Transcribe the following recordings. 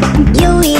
You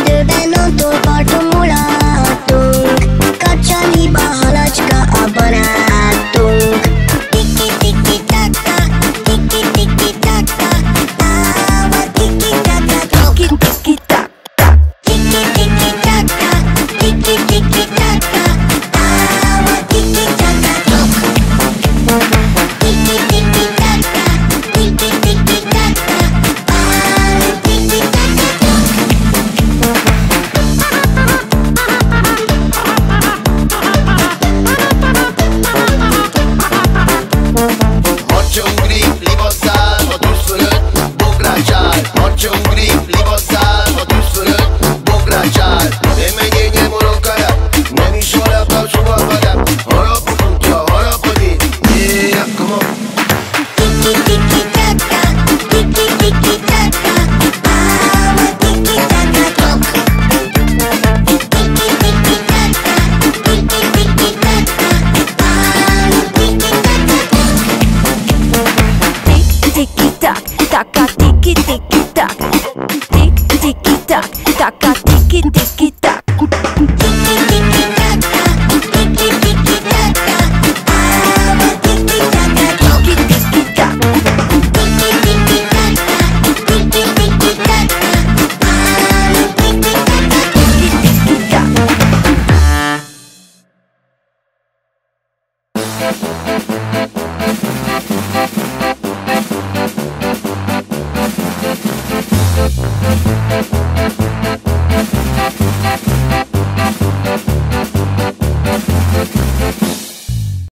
tac, taka tiki tiki tac. Tiki tiki tac, taka tiki tiki tac. Tiki tiki